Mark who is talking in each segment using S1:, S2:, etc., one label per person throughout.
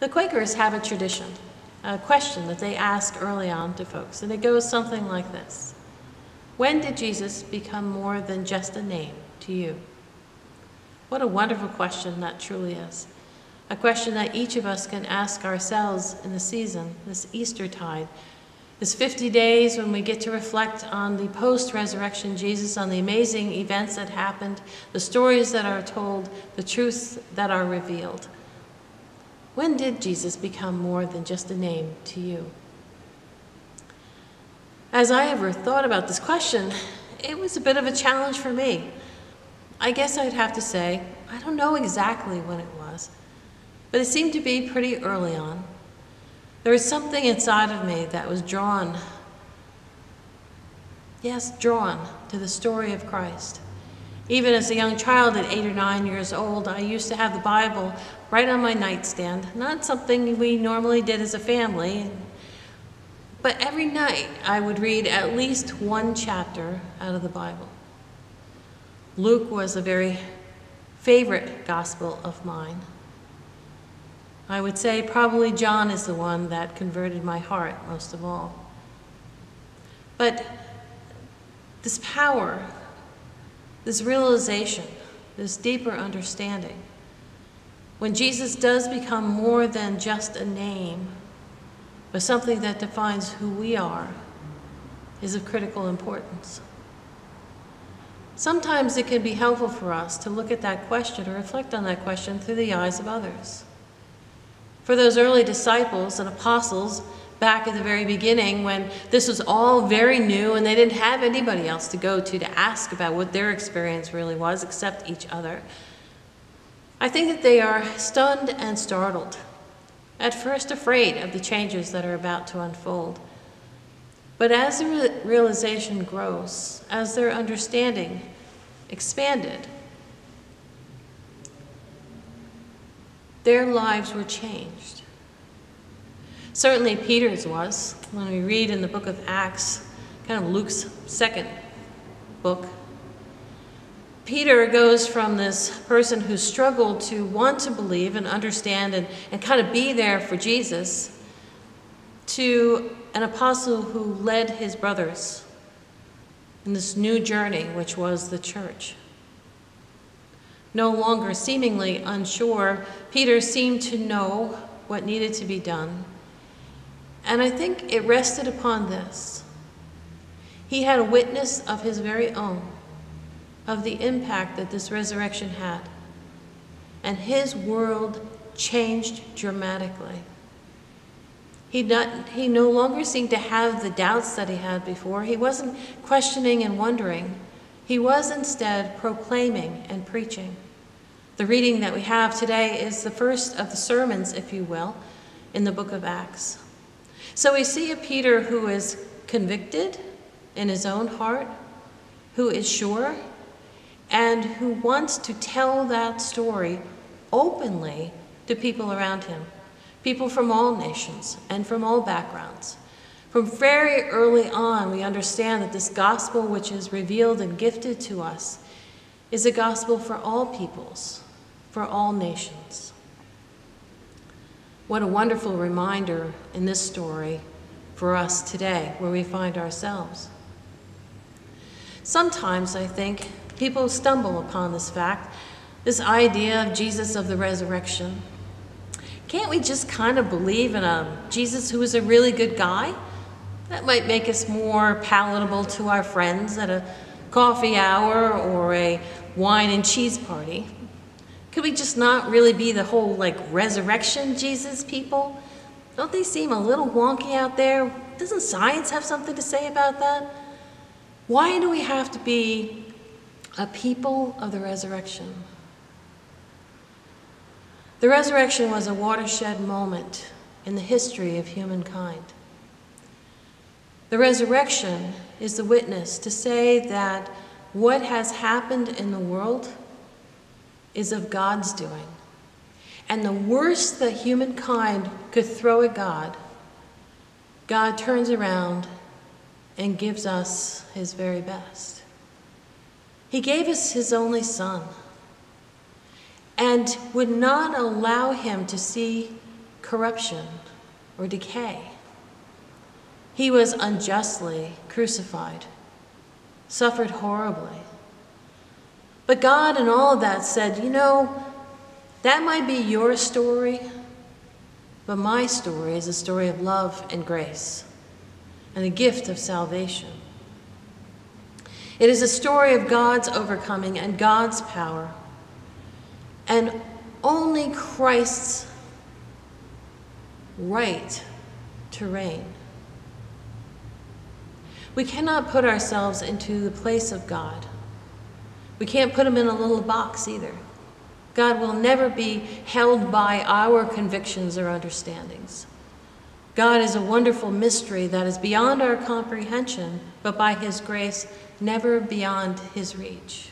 S1: The Quakers have a tradition, a question that they ask early on to folks, and it goes something like this When did Jesus become more than just a name to you? What a wonderful question that truly is. A question that each of us can ask ourselves in the season, this Easter tide, this 50 days when we get to reflect on the post resurrection Jesus, on the amazing events that happened, the stories that are told, the truths that are revealed. When did Jesus become more than just a name to you? As I ever thought about this question, it was a bit of a challenge for me. I guess I'd have to say, I don't know exactly when it was, but it seemed to be pretty early on. There was something inside of me that was drawn, yes, drawn to the story of Christ. Even as a young child at eight or nine years old, I used to have the Bible right on my nightstand. Not something we normally did as a family, but every night I would read at least one chapter out of the Bible. Luke was a very favorite gospel of mine. I would say probably John is the one that converted my heart most of all. But this power, this realization, this deeper understanding, when Jesus does become more than just a name, but something that defines who we are, is of critical importance. Sometimes it can be helpful for us to look at that question or reflect on that question through the eyes of others. For those early disciples and apostles back at the very beginning, when this was all very new and they didn't have anybody else to go to to ask about what their experience really was except each other, I think that they are stunned and startled, at first afraid of the changes that are about to unfold. But as the realization grows, as their understanding expanded, their lives were changed. Certainly Peter's was. When we read in the book of Acts, kind of Luke's second book, Peter goes from this person who struggled to want to believe and understand and, and kind of be there for Jesus to an apostle who led his brothers in this new journey, which was the church. No longer seemingly unsure, Peter seemed to know what needed to be done. And I think it rested upon this. He had a witness of his very own, of the impact that this resurrection had. And his world changed dramatically. He, not, he no longer seemed to have the doubts that he had before. He wasn't questioning and wondering. He was instead proclaiming and preaching. The reading that we have today is the first of the sermons, if you will, in the book of Acts. So we see a Peter who is convicted in his own heart, who is sure, and who wants to tell that story openly to people around him, people from all nations and from all backgrounds. From very early on, we understand that this gospel, which is revealed and gifted to us, is a gospel for all peoples, for all nations. What a wonderful reminder in this story for us today, where we find ourselves. Sometimes I think people stumble upon this fact, this idea of Jesus of the resurrection. Can't we just kind of believe in a Jesus who is a really good guy? That might make us more palatable to our friends at a coffee hour or a wine and cheese party. Could we just not really be the whole like resurrection Jesus people? Don't they seem a little wonky out there? Doesn't science have something to say about that? Why do we have to be a people of the resurrection? The resurrection was a watershed moment in the history of humankind. The resurrection is the witness to say that what has happened in the world is of God's doing. And the worst that humankind could throw at God, God turns around and gives us his very best. He gave us his only son and would not allow him to see corruption or decay. He was unjustly crucified, suffered horribly. But God, in all of that, said, You know, that might be your story, but my story is a story of love and grace and a gift of salvation. It is a story of God's overcoming and God's power, and only Christ's right to reign. We cannot put ourselves into the place of God. We can't put him in a little box either. God will never be held by our convictions or understandings. God is a wonderful mystery that is beyond our comprehension, but by his grace, never beyond his reach.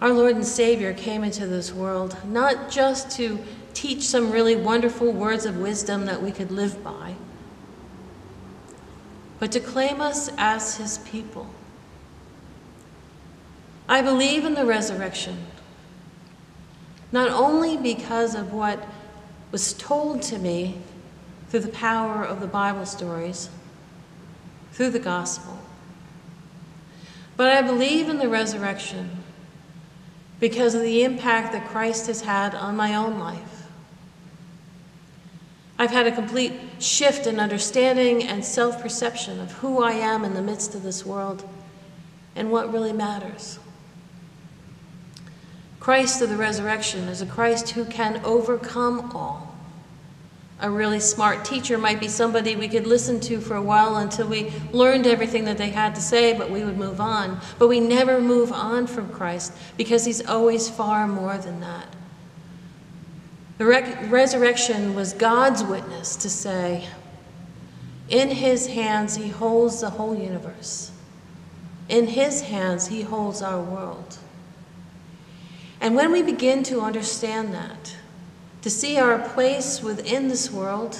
S1: Our Lord and Savior came into this world not just to teach some really wonderful words of wisdom that we could live by, but to claim us as his people. I believe in the resurrection, not only because of what was told to me through the power of the Bible stories, through the gospel, but I believe in the resurrection because of the impact that Christ has had on my own life. I've had a complete shift in understanding and self perception of who I am in the midst of this world and what really matters. Christ of the resurrection is a Christ who can overcome all. A really smart teacher might be somebody we could listen to for a while until we learned everything that they had to say, but we would move on. But we never move on from Christ because he's always far more than that. The resurrection was God's witness to say, in his hands he holds the whole universe. In his hands he holds our world. And when we begin to understand that, to see our place within this world,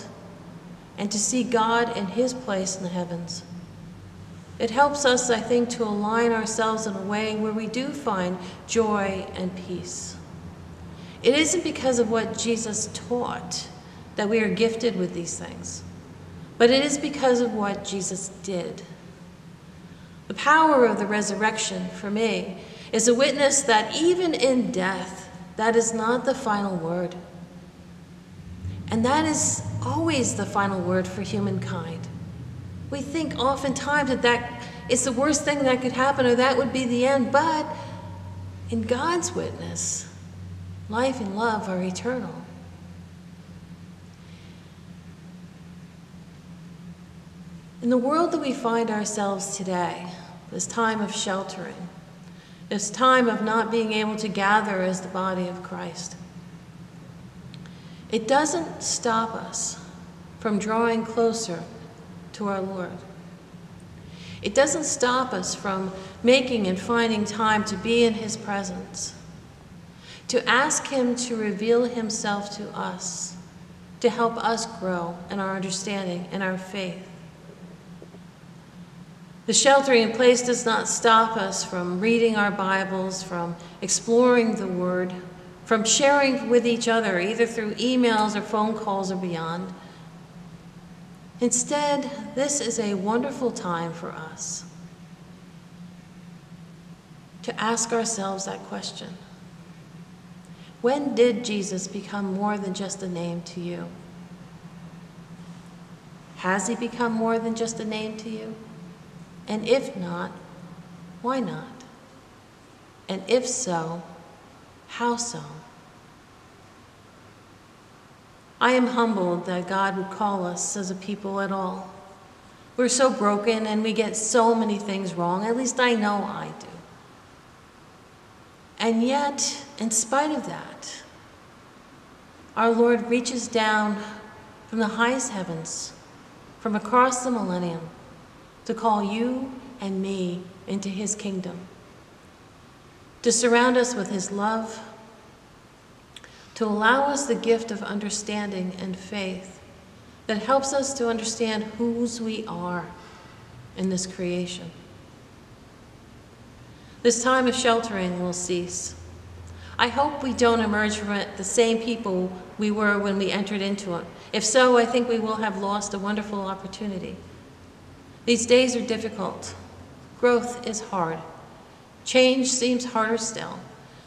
S1: and to see God in His place in the heavens. It helps us, I think, to align ourselves in a way where we do find joy and peace. It isn't because of what Jesus taught that we are gifted with these things, but it is because of what Jesus did. The power of the resurrection, for me, is a witness that even in death, that is not the final word. And that is always the final word for humankind. We think oftentimes that that is the worst thing that could happen or that would be the end, but in God's witness, life and love are eternal. In the world that we find ourselves today, this time of sheltering, this time of not being able to gather as the body of Christ, it doesn't stop us from drawing closer to our Lord. It doesn't stop us from making and finding time to be in His presence, to ask Him to reveal Himself to us, to help us grow in our understanding and our faith. The sheltering in place does not stop us from reading our Bibles, from exploring the Word, from sharing with each other, either through emails or phone calls or beyond. Instead, this is a wonderful time for us to ask ourselves that question When did Jesus become more than just a name to you? Has he become more than just a name to you? And if not, why not? And if so, how so? I am humbled that God would call us as a people at all. We're so broken and we get so many things wrong. At least I know I do. And yet, in spite of that, our Lord reaches down from the highest heavens, from across the millennium, to call you and me into his kingdom, to surround us with his love to allow us the gift of understanding and faith that helps us to understand whose we are in this creation. This time of sheltering will cease. I hope we don't emerge from it the same people we were when we entered into it. If so, I think we will have lost a wonderful opportunity. These days are difficult. Growth is hard. Change seems harder still.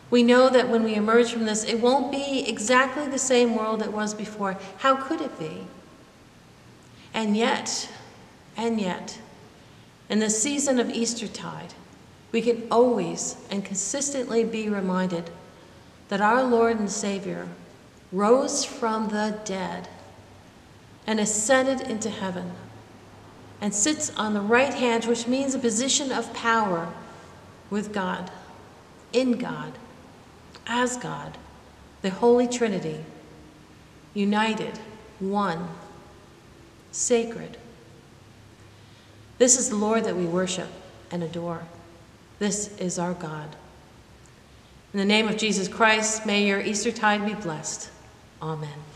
S1: We know that when we emerge from this, it won't be exactly the same world it was before. How could it be? And yet, and yet, in the season of Eastertide, we can always and consistently be reminded that our Lord and Savior rose from the dead and ascended into heaven and sits on the right hand, which means a position of power with God, in God, as God, the Holy Trinity, united, one, sacred. This is the Lord that we worship and adore. This is our God. In the name of Jesus Christ, may your Eastertide be blessed. Amen.